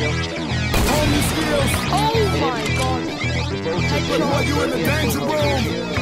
Homie skills. Oh my god. Are you in the danger room.